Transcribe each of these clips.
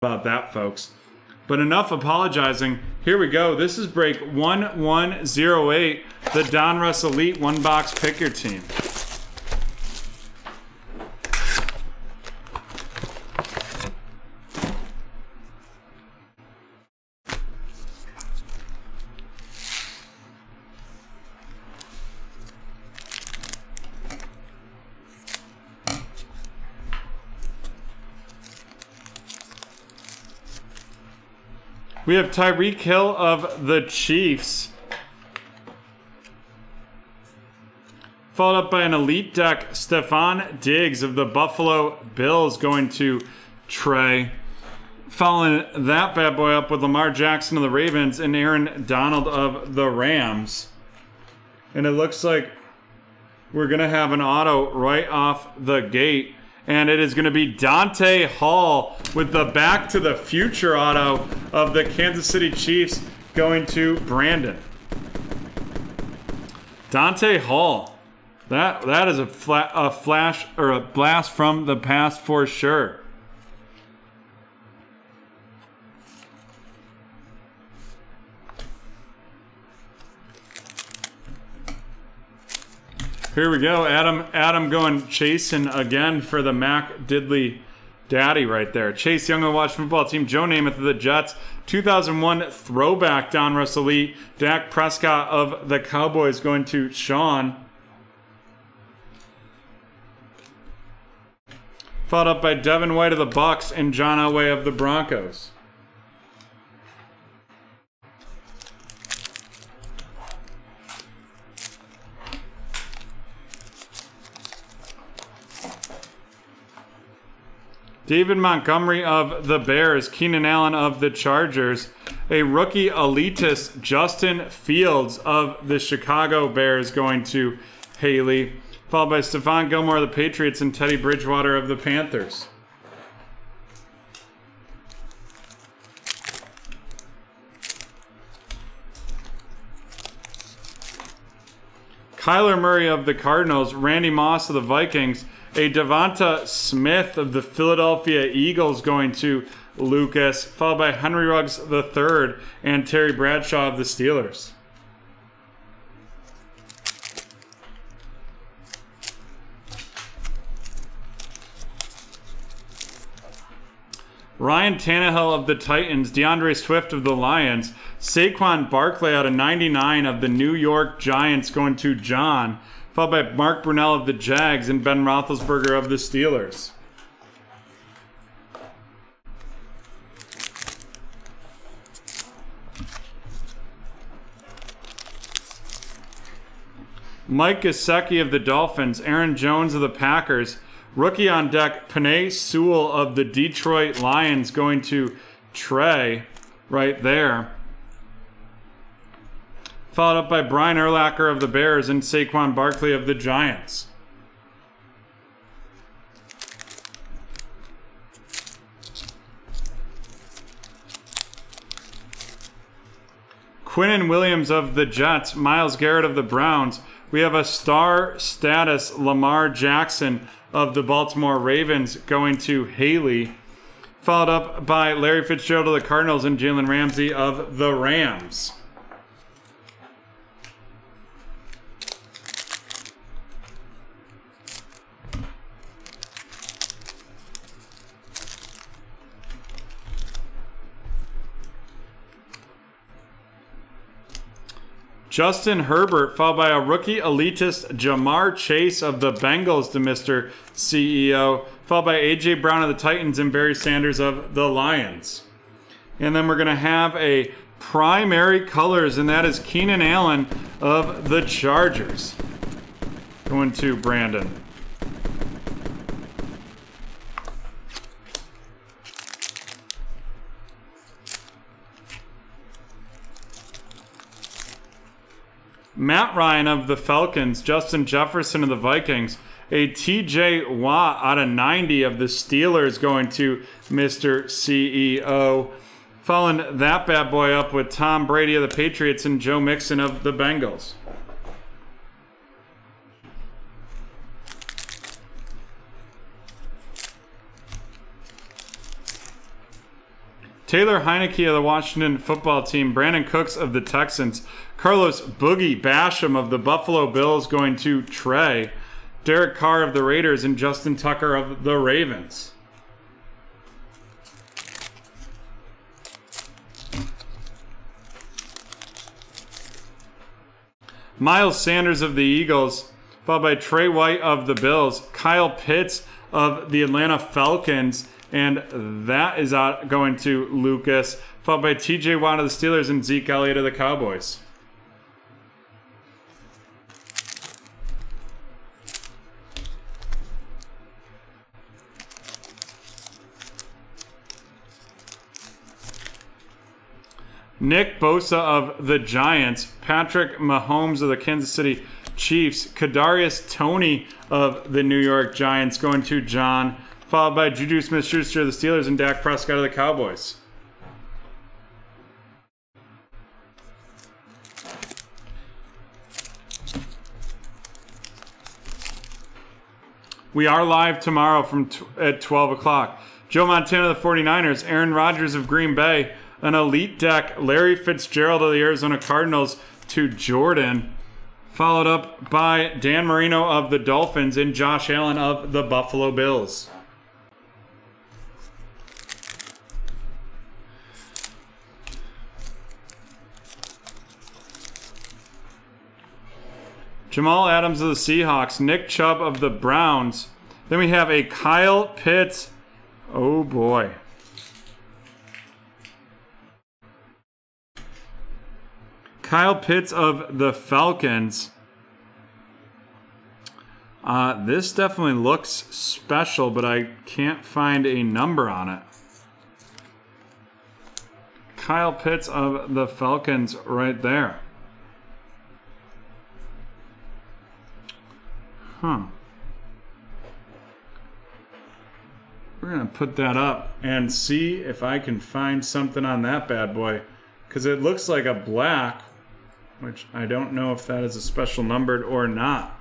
about that, folks. But enough apologizing. Here we go. This is break 1108, the Donruss Elite one box pick your team. We have Tyreek Hill of the Chiefs. Followed up by an elite deck, Stefon Diggs of the Buffalo Bills going to Trey. Following that bad boy up with Lamar Jackson of the Ravens and Aaron Donald of the Rams. And it looks like we're going to have an auto right off the gate and it is going to be Dante Hall with the Back to the Future auto of the Kansas City Chiefs going to Brandon. Dante Hall. That that is a, fla- a flash or a blast from the past for sure. Here we go. Adam Adam going chasing again for the Mac Diddley daddy right there. Chase Young of the Washington football team. Joe Namath of the Jets. 2001 throwback Donruss Elite. Dak Prescott of the Cowboys going to Sean. Followed up by Devin White of the Bucs and John Elway of the Broncos. David Montgomery of the Bears, Keenan Allen of the Chargers, a rookie elitist, Justin Fields of the Chicago Bears going to Haley, followed by Stephon Gilmore of the Patriots and Teddy Bridgewater of the Panthers. Kyler Murray of the Cardinals, Randy Moss of the Vikings, a Devonta Smith of the Philadelphia Eagles going to Lucas, followed by Henry Ruggs III and Terry Bradshaw of the Steelers. Ryan Tannehill of the Titans, DeAndre Swift of the Lions, Saquon Barkley out of 99 of the New York Giants going to John, followed by Mark Brunell of the Jags and Ben Roethlisberger of the Steelers. Mike Gesicki of the Dolphins, Aaron Jones of the Packers, rookie on deck, Penei Sewell of the Detroit Lions going to Trey right there followed up by Brian Urlacher of the Bears and Saquon Barkley of the Giants. Quinnen Williams of the Jets, Myles Garrett of the Browns. We have a star status Lamar Jackson of the Baltimore Ravens going to Haley, followed up by Larry Fitzgerald of the Cardinals and Jalen Ramsey of the Rams. Justin Herbert, followed by a rookie elitist Ja'Marr Chase of the Bengals to Mr. CEO, followed by A.J. Brown of the Titans and Barry Sanders of the Lions. And then we're going to have a primary colors, and that is Keenan Allen of the Chargers. Going to Brandon. Matt Ryan of the Falcons, Justin Jefferson of the Vikings, a TJ Watt out of 90 of the Steelers going to Mr. CEO. Following that bad boy up with Tom Brady of the Patriots and Joe Mixon of the Bengals. Taylor Heinicke of the Washington football team, Brandin Cooks of the Texans, Carlos Boogie Basham of the Buffalo Bills going to Trey, Derek Carr of the Raiders, and Justin Tucker of the Ravens. Miles Sanders of the Eagles, followed by Trey White of the Bills, Kyle Pitts of the Atlanta Falcons, and that is out going to Lucas, followed by TJ Watt of the Steelers and Zeke Elliott of the Cowboys. Nick Bosa of the Giants, Patrick Mahomes of the Kansas City Chiefs, Kadarius Toney of the New York Giants going to John, followed by Juju Smith-Schuster of the Steelers and Dak Prescott of the Cowboys. We are live tomorrow from at 12 o'clock. Joe Montana of the 49ers, Aaron Rodgers of Green Bay, an elite deck, Larry Fitzgerald of the Arizona Cardinals to Jordan, followed up by Dan Marino of the Dolphins and Josh Allen of the Buffalo Bills. Jamal Adams of the Seahawks, Nick Chubb of the Browns. Then we have a Kyle Pitts. Oh boy. Kyle Pitts of the Falcons. Uh, this definitely looks special, but I can't find a number on it. Kyle Pitts of the Falcons right there. Huh. We're going to put that up and see if I can find something on that bad boy. Because it looks like a black which I don't know if that is a special numbered or not.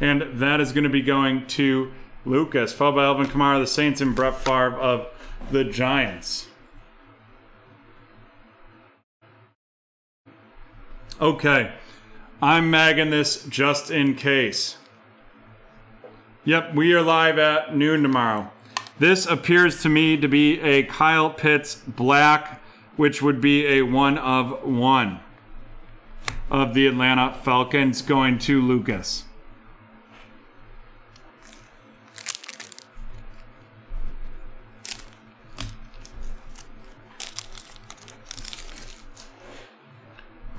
And that is going to be going to Lucas, followed by Alvin Kamara, the Saints, and Brett Favre of the Giants. Okay, I'm magging this just in case. Yep, we are live at noon tomorrow. This appears to me to be a Kyle Pitts black which would be a one of one of the Atlanta Falcons going to Lucas.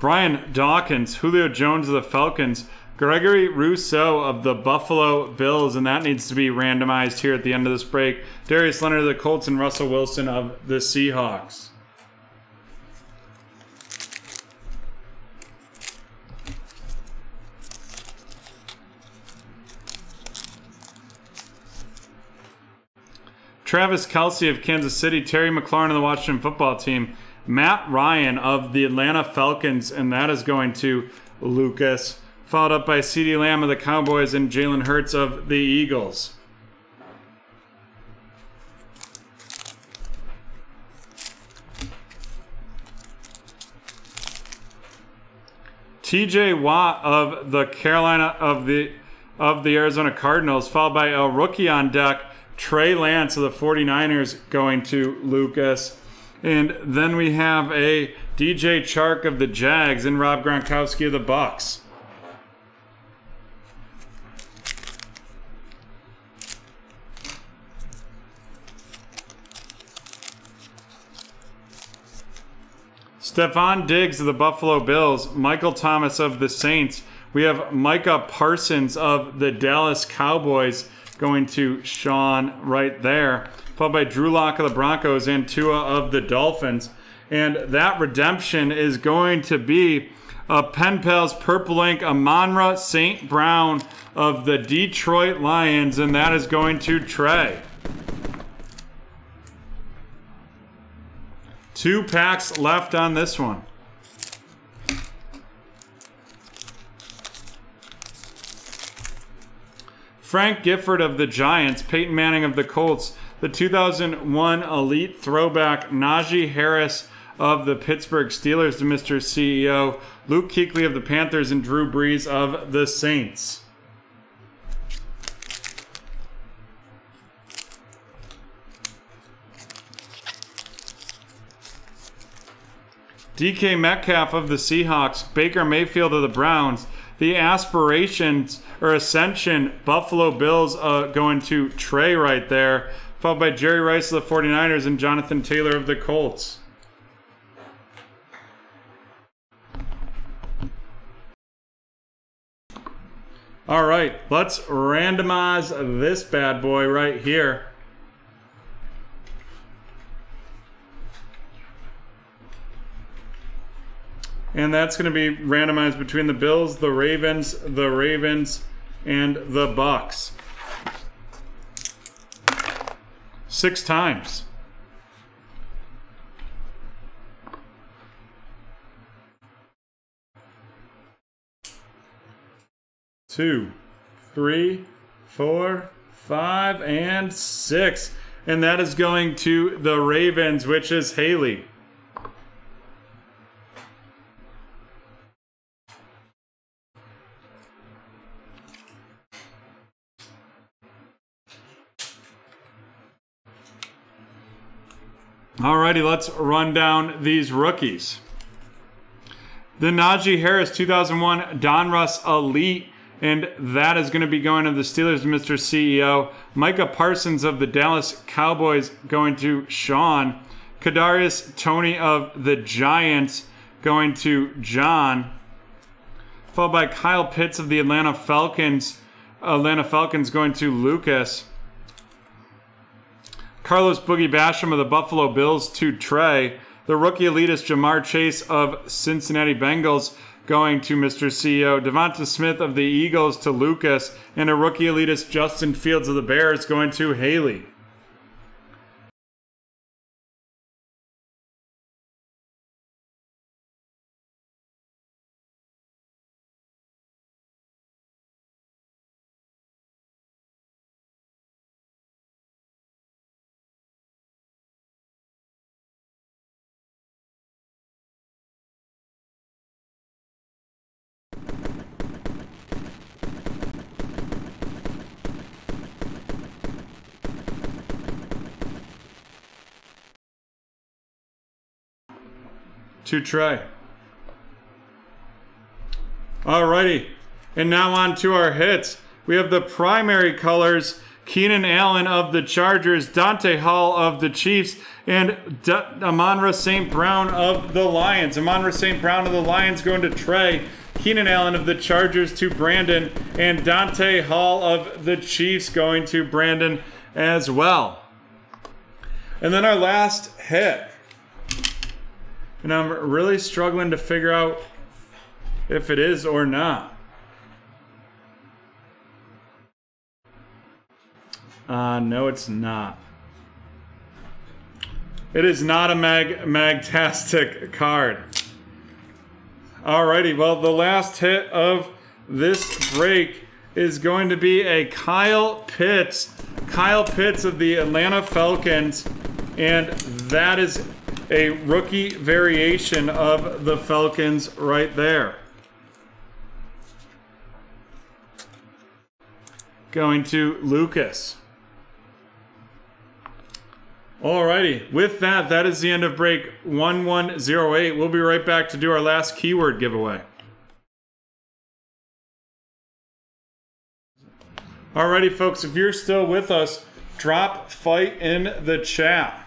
Brian Dawkins, Julio Jones of the Falcons, Gregory Rousseau of the Buffalo Bills, and that needs to be randomized here at the end of this break. Darius Leonard of the Colts and Russell Wilson of the Seahawks. Travis Kelce of Kansas City, Terry McLaurin of the Washington football team, Matt Ryan of the Atlanta Falcons, and that is going to Lucas, followed up by CeeDee Lamb of the Cowboys and Jalen Hurts of the Eagles. TJ Watt of the Carolina of the of the Arizona Cardinals, followed by a rookie on deck Trey Lance of the 49ers going to Lucas. And then we have a DJ Chark of the Jags and Rob Gronkowski of the Bucs. Stefon Diggs of the Buffalo Bills, Michael Thomas of the Saints. We have Micah Parsons of the Dallas Cowboys going to Sean right there, followed by Drew Lock of the Broncos and Tua of the Dolphins. And that redemption is going to be a Pen Pals Purple Ink Amon-Ra St. Brown of the Detroit Lions, and that is going to Trey. Two packs left on this one. Frank Gifford of the Giants, Peyton Manning of the Colts, the 2001 Elite Throwback, Najee Harris of the Pittsburgh Steelers to Mr. CEO, Luke Kuechly of the Panthers, and Drew Brees of the Saints. DK Metcalf of the Seahawks, Baker Mayfield of the Browns, the aspirations or ascension Buffalo Bills uh, going to Trey right there, followed by Jerry Rice of the 49ers and Jonathan Taylor of the Colts. All right, let's randomize this bad boy right here. And that's going to be randomized between the Bills, the Ravens, the Ravens, and the Bucs. Six times. Two, three, four, five, and six. And that is going to the Ravens, which is Haley. Alrighty, let's run down these rookies. The Najee Harris 2001 Donruss Elite, and that is going to be going to the Steelers, Mr. CEO. Micah Parsons of the Dallas Cowboys going to Sean. Kadarius Toney of the Giants going to John. Followed by Kyle Pitts of the Atlanta Falcons. Atlanta Falcons going to Lucas. Carlos Boogie Basham of the Buffalo Bills to Trey. The rookie elitist Ja'Marr Chase of Cincinnati Bengals going to Mr. CEO. Devonta Smith of the Eagles to Lucas. And a rookie elitist Justin Fields of the Bears going to Haley. To Trey. Alrighty, and now on to our hits. We have the primary colors Keenan Allen of the Chargers, Dante Hall of the Chiefs, and D- Amon-Ra St. Brown of the Lions. Amon-Ra St. Brown of the Lions going to Trey. Keenan Allen of the Chargers to Brandon, and Dante Hall of the Chiefs going to Brandon as well. And then our last hit and I'm really struggling to figure out if it is or not. Uh, no, it's not. It is not a mag magtastic card. Alrighty, well, the last hit of this break is going to be a Kyle Pitts. Kyle Pitts of the Atlanta Falcons. And that is a rookie variation of the Falcons right there. Going to Lucas. Alrighty, with that, that is the end of break 1108. We'll be right back to do our last keyword giveaway. Alrighty, folks, if you're still with us, drop fight in the chat.